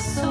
So.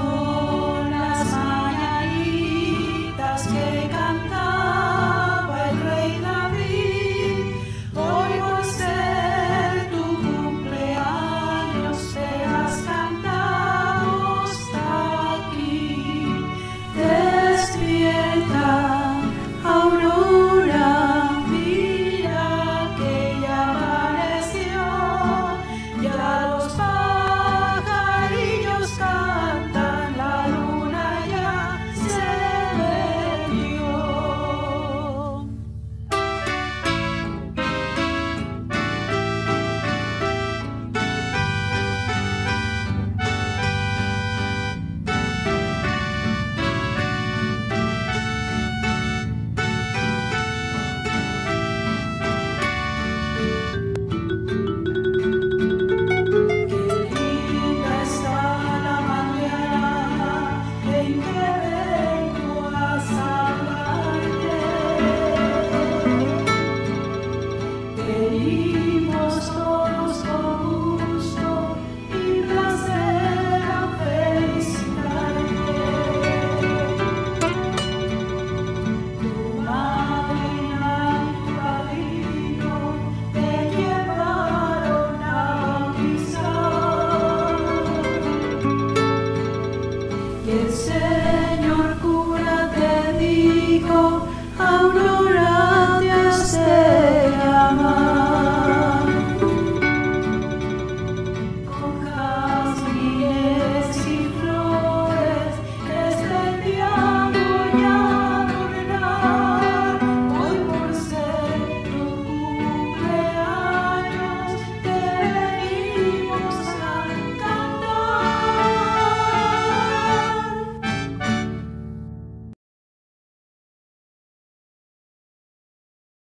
aurora